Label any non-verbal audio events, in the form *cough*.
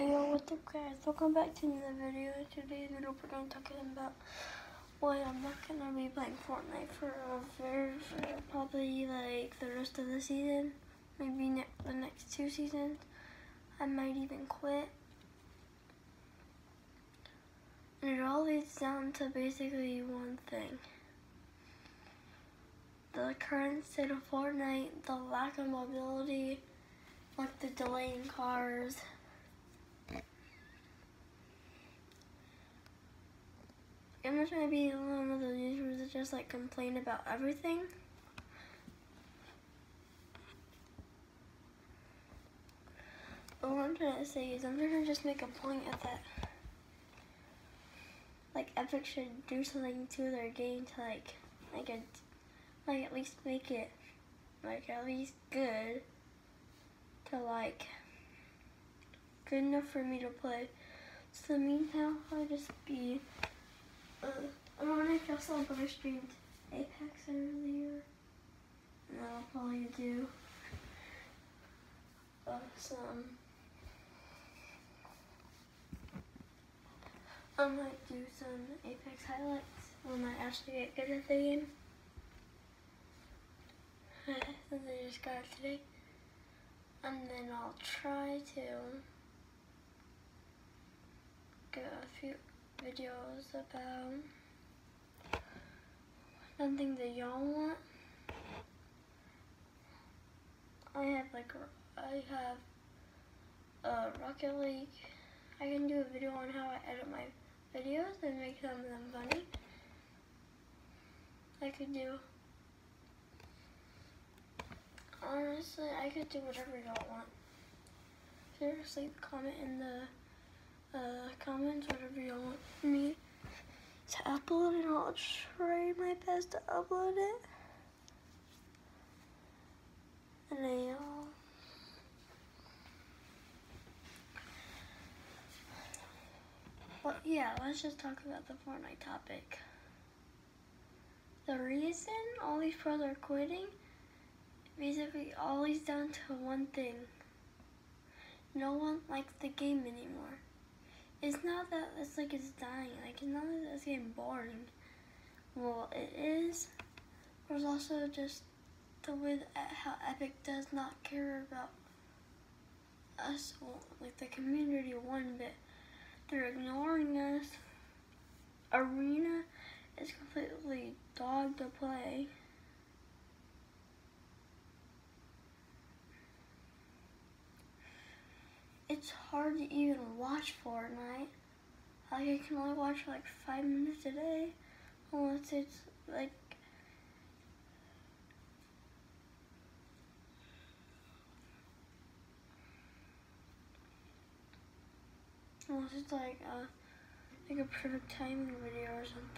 Hey yo, what's up guys? Welcome back to another video. Today's video we're going to talk about why I'm not going to be playing Fortnite for a very, very, probably like the rest of the season. Maybe ne the next two seasons. I might even quit. And it all leads down to basically one thing. The current state of Fortnite, the lack of mobility, like the delaying cars, I'm not trying to be one of those YouTubers that just like complain about everything. But what I'm trying to say is I'm trying to just make a point of that. Like Epic should do something to their game to like make it like at least make it like at least good to like good enough for me to play. So in the meantime I'll just be uh, I don't know if y'all saw but I streamed Apex earlier. And I'll probably do some. I might do some Apex highlights when I actually get good at the game. *laughs* Since I just got it today. And then I'll try to get a few videos about something that y'all want. I have like, I have uh, Rocket League. I can do a video on how I edit my videos and make some of them funny. I could do, honestly, I could do whatever y'all want. Seriously, comment in the uh, comments, whatever you want me to upload, and I'll try my best to upload it. And I, uh, but yeah, let's just talk about the Fortnite topic. The reason all these pros are quitting, basically all is down to one thing. No one likes the game anymore it's not that it's like it's dying. Like it's not that it's getting boring. Well, it is. There's also just the way that how Epic does not care about us, like the community one bit. They're ignoring us. Arena is completely dog to play. It's hard to even watch Fortnite. Like I can only watch like five minutes a day, unless it's like unless it's like a like a perfect timing video or something.